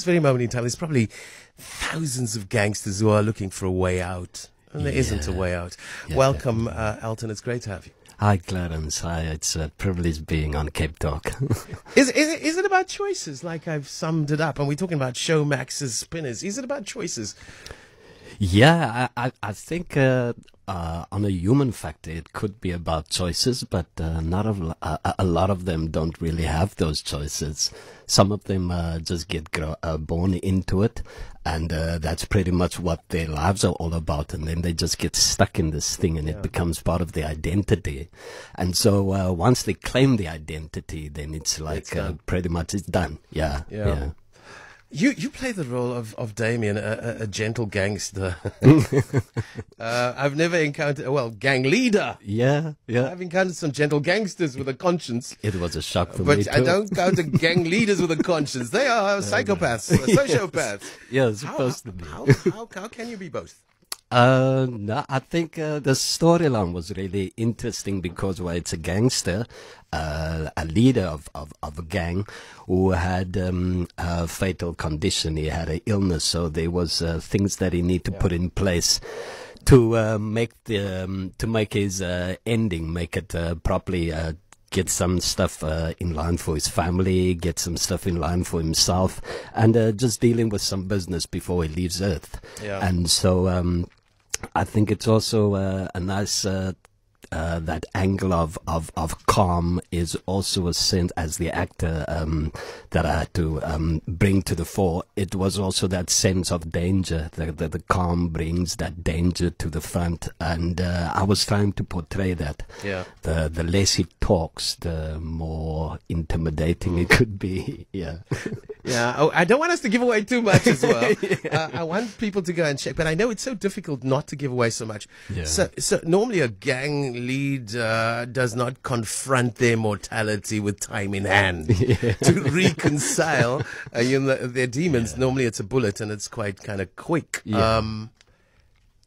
this very moment in time, there's probably thousands of gangsters who are looking for a way out. And there not a way out. Yeah, Welcome, uh, Elton. It's great to have you. Hi, Clarence. Hi, it's a privilege being on Cape Talk. is, is, it, is it about choices, like I've summed it up? And we're talking about Showmax's spinners. Is it about choices? Yeah, I, I, I think uh, uh, on a human factor, it could be about choices, but uh, not of, uh, a lot of them don't really have those choices. Some of them uh, just get grow, uh, born into it, and uh, that's pretty much what their lives are all about. And then they just get stuck in this thing, and yeah. it becomes part of their identity. And so once they claim the identity, then it's like it's pretty much it's done. Yeah, yeah. yeah. You you play the role of, of Damien, a, a, a gentle gangster. uh, I've never encountered well gang leader. Yeah, yeah. I've encountered some gentle gangsters with a conscience. It was a shock for but me too. I don't encounter gang leaders with a conscience. They are psychopaths, sociopaths. Yeah, supposed how, to be. How, how, how can you be both? Uh, no, I think uh, the storyline was really interesting because well, it's a gangster, uh, a leader of, of, of, a gang who had um, a fatal condition. He had an illness, so there was uh, things that he needed to yeah. put in place to uh, make the um, to make his uh, ending, make it properly get some stuff uh, in line for his family, get some stuff in line for himself, and uh, just dealing with some business before he leaves Earth. Yeah. And so um, I think it's also uh, a nice uh, uh, that angle of, of, of calm is also a sense as the actor um, that I had to um, bring to the fore. It was also that sense of danger that the, the, calm brings that danger to the front, and uh, I was trying to portray that. Yeah. The the less he talks, the more intimidating it could be. Yeah. Yeah, oh, I don't want us to give away too much as well. yeah. uh, I want people to go and check, but I know it's so difficult not to give away so much. Yeah. So, so normally a gang lead uh, does not confront their mortality with time in hand yeah. to reconcile uh, you know, their demons. Normally it's a bullet and it's quite kind of quick. Um,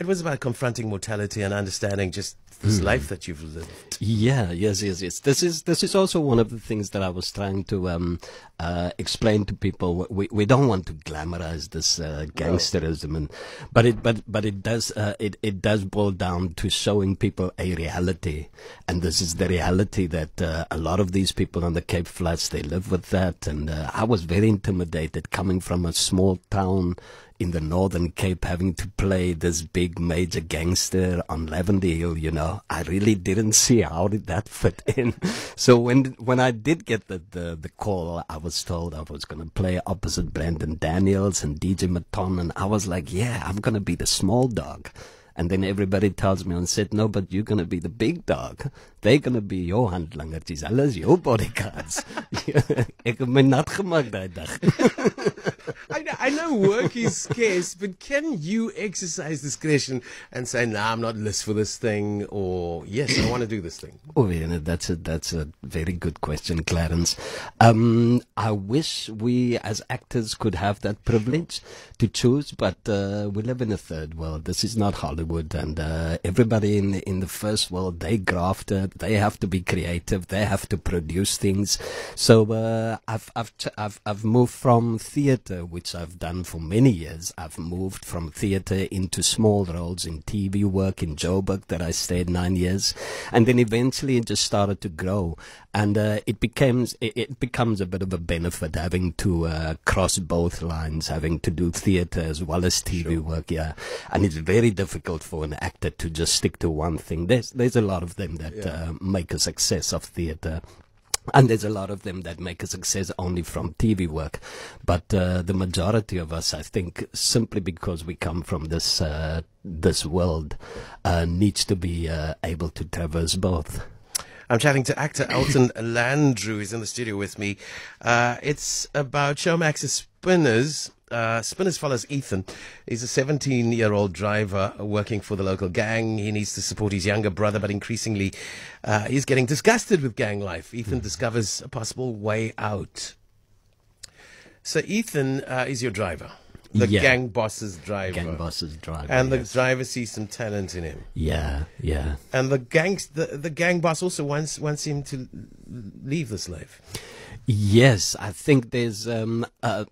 it was about confronting mortality and understanding just this mm. life that you've lived. Yeah, yes, yes, yes. This is this is also one of the things that I was trying to um, uh, explain to people. We we don't want to glamorize this uh, gangsterism, no. and but it but but it does uh, it it does boil down to showing people a reality, and this is the reality that uh, a lot of these people on the Cape Flats they live with that, and uh, I was very intimidated coming from a small town in the Northern Cape having to play this big major gangster on Lavender Hill, you know, I really didn't see how did that fit in. So when when I did get the, the, the call, I was told I was going to play opposite Brendon Daniels and DJ Maton, and I was like, yeah, I'm going to be the small dog. And then everybody tells me and said, no, but you're going to be the big dog. They're going to be your handlangertjies. Hulle is your bodyguards. Ek het my nat gemaak daai dag. I know, I know work is scarce, but can you exercise discretion and say, "No, nah, I'm not list for this thing," or "Yes, I want to do this thing"? Oh, yeah, that's a that's a very good question, Clarence. Um, I wish we as actors could have that privilege to choose, but uh, we live in a third world. This is not Hollywood, and uh, everybody in in the first world they graft it. They have to be creative. They have to produce things. So uh, I've I've I've I've moved from theatre which I've done for many years. I've moved from theatre into small roles in TV work in Joburg that I stayed nine years, and then eventually it just started to grow, and uh, it becomes it, it, becomes a bit of a benefit having to uh, cross both lines, having to do theatre as well as TV sure. work. Yeah, and it's very difficult for an actor to just stick to one thing. There's there's a lot of them that yeah. uh, make a success of theatre and there's a lot of them that make a success only from TV work. But uh, the majority of us, I think, simply because we come from this uh, this world, uh, needs to be uh, able to traverse both. I'm chatting to actor Elton Landrew. He's in the studio with me. Uh, it's about Showmax's Spinners uh, Spinners follows Ethan. He's a 17 year old driver working for the local gang. He needs to support his younger brother, but increasingly uh, he's getting disgusted with gang life. Ethan mm. discovers a possible way out. So, Ethan uh, is your driver. The yeah. gang boss's driver. Gang boss's driver. And yes. the driver sees some talent in him. Yeah, yeah. And the gang, the, the gang boss also wants wants him to leave this life. Yes, I think there's um, uh,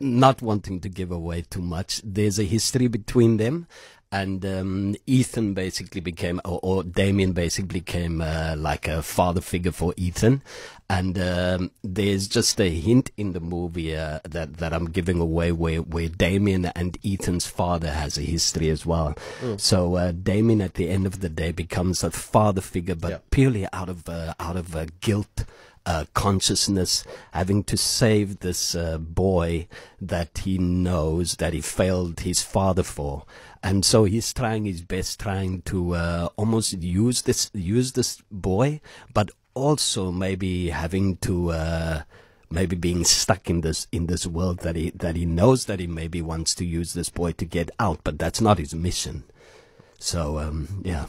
not wanting to give away too much, there's a history between them. And um, Ethan basically became, or, or Damien basically became uh, like a father figure for Ethan. And um, there's just a hint in the movie uh, that that I'm giving away where where Damien and Ethan's father has a history as well. Mm. So uh, Damien at the end of the day becomes a father figure, but Yeah. purely out of uh, out of uh, guilt. Uh, consciousness, having to save this uh, boy that he knows that he failed his father for, and so he's trying his best, trying to uh, almost use this use this boy, but also maybe having to uh, maybe being stuck in this in this world that he that he knows that he maybe wants to use this boy to get out, but that's not his mission. So um, yeah,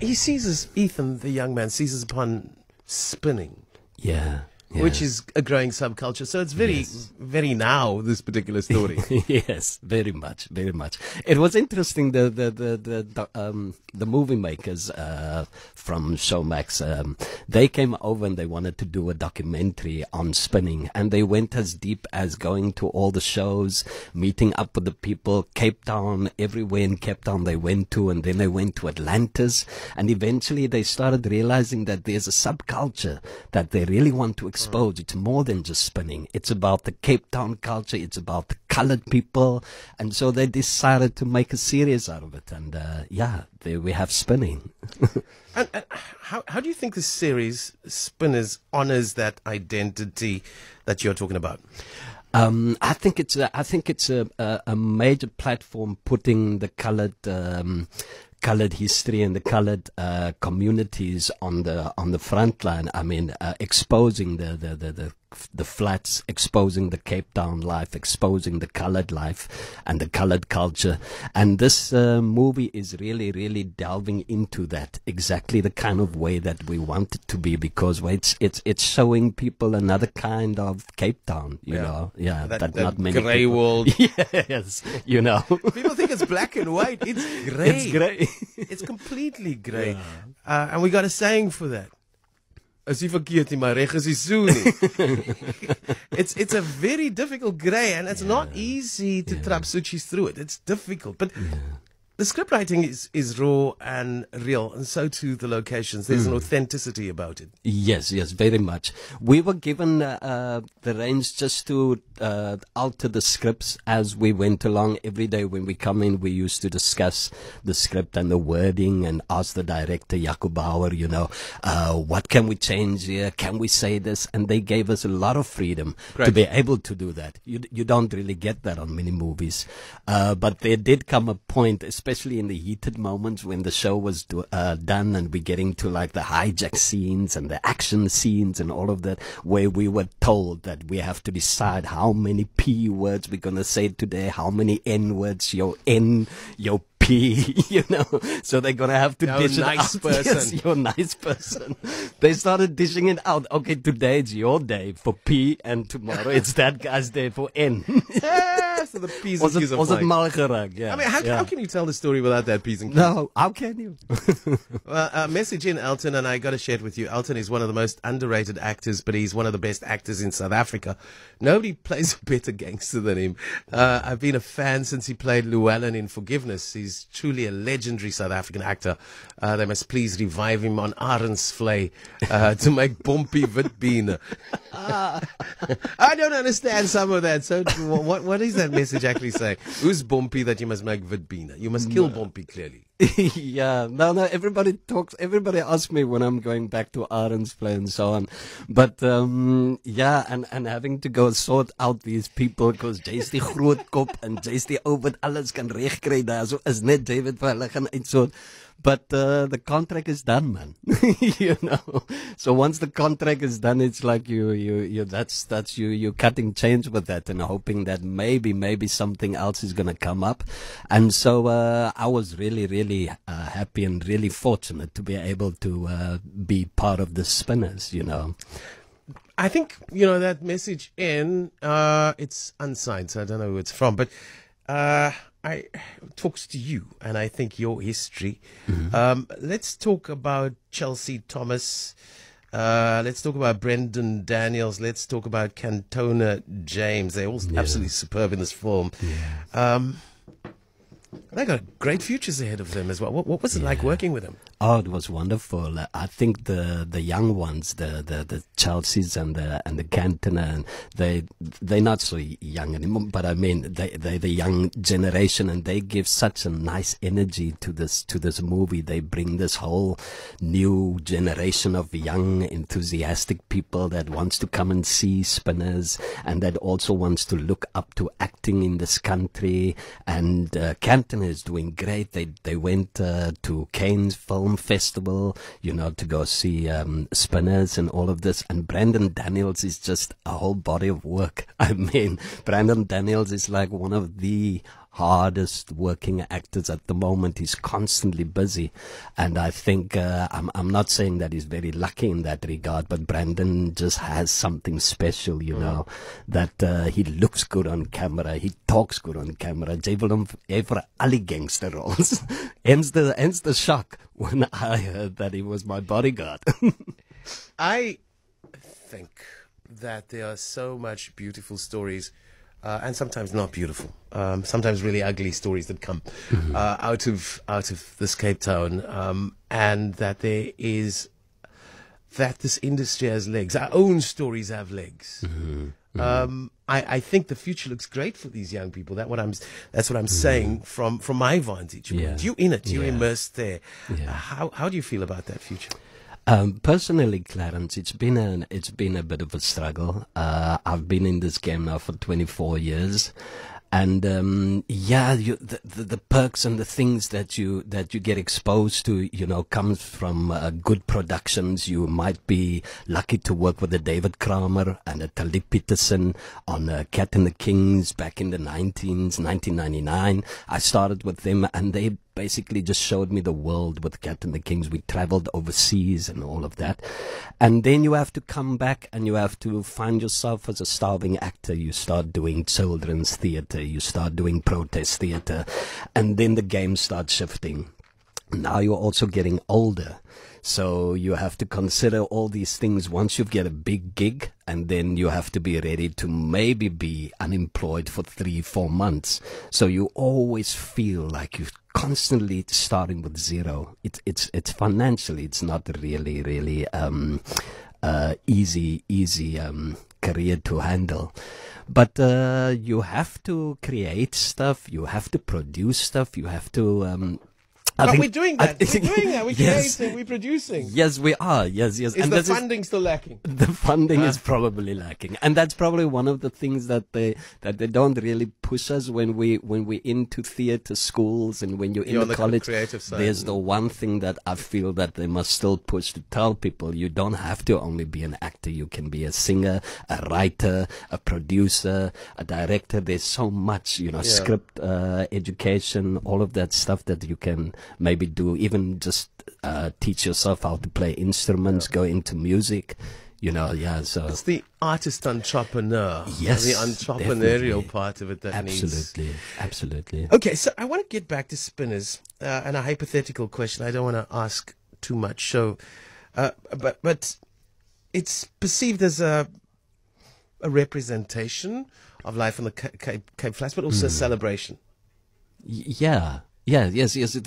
He seizes, Ethan, the young man, seizes upon spinning. Yeah, yeah. which is a growing subculture. So it's very, Yes. very now this particular story. yes, very much, very much. It was interesting. The the the the, the um the movie makers uh, from Showmax um, they came over and they wanted to do a documentary on spinning, and they went as deep as going to all the shows, meeting up with the people, Cape Town, everywhere in Cape Town they went to, and then they went to Atlantis, and eventually they started realizing that there's a subculture that they really want to expose. It's more than just spinning. It's about the Cape Town culture. It's about the colored people, and so they decided to make a series out of it. And uh, yeah, there we have spinning. and, and how, how do you think this series, Spinners, honors that identity that you're talking about? Um, I think it's a, I think it's a, a, a major platform putting the colored um, colored history and the colored uh, communities on the on the front line. I mean, uh, exposing the the, the the the flats, exposing the Cape Town life, exposing the colored life and the colored culture. And this uh, movie is really, really delving into that exactly the kind of way that we want it to be because it's it's it's showing people another kind of Cape Town. You Yeah. know, yeah, That, that, that not many grey people- world. yes, you know, People think it's black and white. It's grey. it's great. It's completely grey. Uh, and we got a saying for that. Jy verkeerd nie, maar reg is die nie. it's it's a very difficult grey and it's not easy to trap suchis through it. It's difficult. But the script writing is, is raw and real, and so too the locations. There's an authenticity about it. Yes, yes, very much. We were given uh, uh, the range just to uh, alter the scripts as we went along. Every day when we come in, we used to discuss the script and the wording and ask the director, Jacob Bauer, you know, uh, what can we change here? Can we say this? And they gave us a lot of freedom to be able to do that. You, you don't really get that on many movies. Uh, but there did come a point, especially in the heated moments when the show was do, uh, done and we're getting to like the hijack scenes and the action scenes and all of that, where we were told that we have to decide how many P words we're going to say today, how many N words, your N, your P, you know. So they're going to have to a dish nice it out. person. Yes, you're a nice person. they started dishing it out. Okay, today it's your day for P and tomorrow it's that guy's day for N. Ah, so the P's and was Q's it, was it flying. Yeah. I mean, how, yeah. how can you tell the story without that P's and Q's? No, how can you? Well, uh, message in Elton, and I got to share it with you. Elton is one of the most underrated actors, but he's one of the best actors in South Africa. Nobody plays a better gangster than him. Uh, I've been a fan since he played Llewellyn in Forgiveness. He's truly a legendary South African actor. Uh, they must please revive him on Arendsvlei uh, to make Bumpy Witbeen. I don't understand some of that. So, what what is that message actually saying? Who's Bumpy that you must make Witbeen? You must kill Bumpy, clearly. yeah, no, no. Everybody talks. Everybody asks me when I'm going back to Arendsvlei and so on. But um, yeah, and and having to go sort out these people because Jay's die groot kop en Jay's die ou alles kan regkry daar. So is net David vir hulle gaan uitsort. But uh, the contract is done, man. you know. So once the contract is done, it's like you, you, you. That's that's you. You're cutting chains with that and hoping that maybe, maybe something else is gonna come up. And so uh, I was really, really uh, happy and really fortunate to be able to uh, be part of the Spinners. You know. I think you know that message in. Uh, it's unsigned, so I don't know who it's from, but uh, I talks to you, and I think your history. Um, let's talk about Chelsea Thomas. Uh, let's talk about Brendon Daniels. Let's talk about Cantona James. They're all absolutely superb in this film. Um, they got great futures ahead of them as well. What, what was it like working with them? Oh, it was wonderful. I think the the young ones, the the, the Chelseas and the and the Cantona, and they they're not so young anymore. But I mean, they they the young generation, and they give such a nice energy to this to this movie. They bring this whole new generation of young, enthusiastic people that wants to come and see spinners, and that also wants to look up to acting in this country. And uh, Cantona is doing great. They they went uh, to Cannes Film Festival, you know, to go see um, Spinners and all of this. And Brendon Daniels is just a whole body of work. I mean, Brendon Daniels is like one of the hardest working actors at the moment. He's constantly busy, and I think uh, I'm I'm not saying that he's very lucky in that regard, but Brendon just has something special, you know, that uh, he looks good on camera, he talks good on camera. Jy wil hom vir al die gangster roles. hence the hence the shock when I heard that he was my bodyguard. I think that there are so much beautiful stories, uh, and sometimes not beautiful. Um, sometimes really ugly stories that come uh, out of out of this Cape Town, um, and that there is that this industry has legs. Our own stories have legs. Um, I, I think the future looks great for these young people. That what I'm. That's what I'm saying from from my vantage point. Yeah. You in it. You're Yeah. immersed there. Yeah. How how do you feel about that future? Um, personally, Clarence, it's been an it's been a bit of a struggle. Uh, I've been in this game now for 24 years, and um, yeah, you, the, the the perks and the things that you that you get exposed to, you know, comes from uh, good productions. You might be lucky to work with a David Kramer and a Taliep Petersen on uh, Kat and the Kings back in the 19s, 1999. I started with them, and they basically just showed me the world with Kat and the Kings. We traveled overseas and all of that. And then you have to come back and you have to find yourself as a starving actor. You start doing children's theater, you start doing protest theater, and then the game starts shifting. Now you're also getting older. So you have to consider all these things once you get a big gig and then you have to be ready to maybe be unemployed for three, four months. So you always feel like you're constantly starting with zero. It's, it's, it's financially, it's not really, really, um, uh, easy, easy, um, career to handle. But uh, you have to create stuff. You have to produce stuff. You have to. Um, I but think- we're doing I that. we're doing that. We're yes, creating. We're producing. yes, we are. Yes, yes. Is the this is- funding still lacking? the funding is probably lacking, and that's probably one of the things that they that they don't really push us when we when we're into theater schools and when you're in You're the the college. creative side. There's the one thing that I feel that they must still push to tell people: you don't have to only be an actor. You can be a singer, a writer, a producer, a director. There's so much, you know, Yeah. script uh, education, all of that stuff that you can maybe do. Even just uh, teach yourself how to play instruments, go into music. You know, yeah. So It's the artist entrepreneur. Yes, The entrepreneurial definitely. part of it that needs. absolutely, absolutely. Okay, so I want to get back to spinners uh, and a hypothetical question. I don't want to ask too much. So, uh, but but it's perceived as a a representation of life on the Cape, Cape Flats, but also a celebration. Y- Yeah. Yeah, yes, yes. It,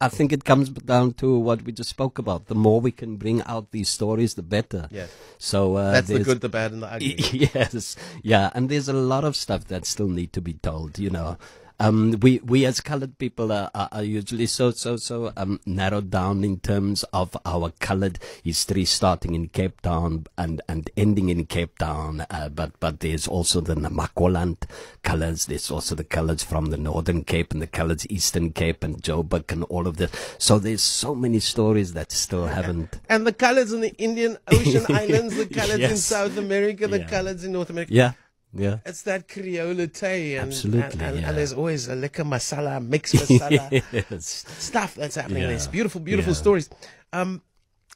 I think it comes down to what we just spoke about. The more we can bring out these stories, the better. Yeah. So uh, That's the good, the bad, and the ugly. yes, yeah, and there's a lot of stuff that still need to be told. You know, um, we we as colored people are, are, are usually so so so um, narrowed down in terms of our colored history, starting in Cape Town and and ending in Cape Town. Uh, but but there's also the Namaqualand colors. There's also the colors from the Northern Cape and the colors Eastern Cape and Joburg and all of this. So there's so many stories that still haven't. And the colors in the Indian Ocean Islands, the colors in South America, the Yeah. colors in North America. Yeah, yeah. It's that Creole tea. And, Absolutely, And, and, yeah. and there's always a liquor masala, mixed masala. yes. stuff that's happening. Yeah. There's beautiful, beautiful Yeah. stories. Um,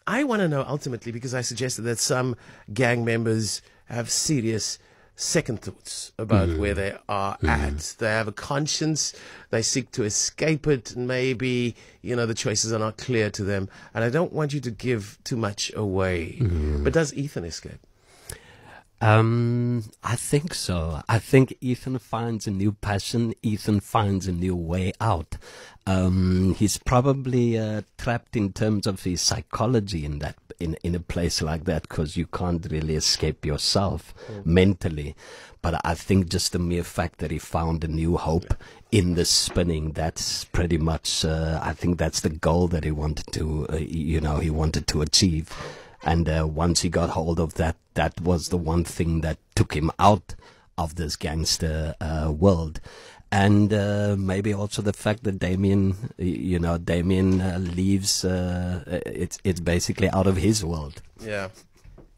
I want to know ultimately because I suggested that some gang members have serious second thoughts about mm-hmm. where they are mm-hmm. at. They have a conscience. They seek to escape it. And maybe, you know, the choices are not clear to them. And I don't want you to give too much away. Mm-hmm. But does Ethan escape? Um, I think so. I think Ethan finds a new passion. Ethan finds a new way out. Um, he's probably uh, trapped in terms of his psychology in that in in a place like that because you can't really escape yourself mentally. But I think just the mere fact that he found a new hope in the spinning, that's pretty much. Uh, I think that's the goal that he wanted to, uh, you know, he wanted to achieve. And uh, once he got hold of that, that was the one thing that took him out of this gangster uh, world. And uh, maybe also the fact that Damien, you know, Damien uh, leaves. Uh, it's it's basically out of his world, Yeah.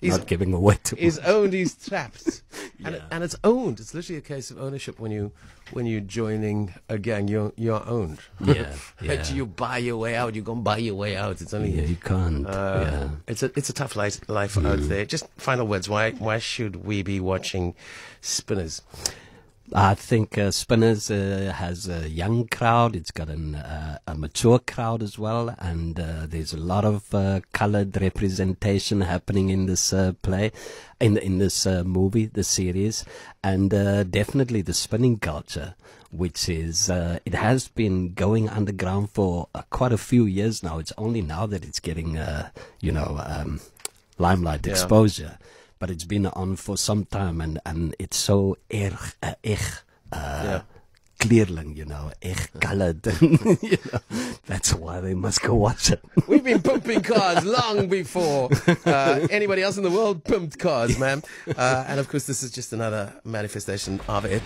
He's, not giving away too he's much. owned, he's trapped. And, Yeah. and it's owned. It's literally a case of ownership when you when you're joining a gang, you're you're owned. Yeah, yeah. You buy your way out, you're gonna buy your way out. It's only Yeah, you can't. Uh, yeah. It's a it's a tough life, life out there. Just final words. Why why should we be watching Spinners? I think uh, Spinners uh, has a young crowd. It's got an, uh, a mature crowd as well, and uh, there's a lot of uh, colored representation happening in this uh, play, in in this uh, movie, the series, and uh, definitely the spinning culture, which is uh, it has been going underground for uh, quite a few years now. It's only now that it's getting, uh, you know, um, limelight Yeah. exposure but it's been on for some time and, and it's so erg, uh, echt, uh, Yeah. kleerling, you know, echt colored. you know, that's why they must go watch it. We've been pumping cars long before uh, anybody else in the world pumped cars, man. Uh, and of course, this is just another manifestation of it.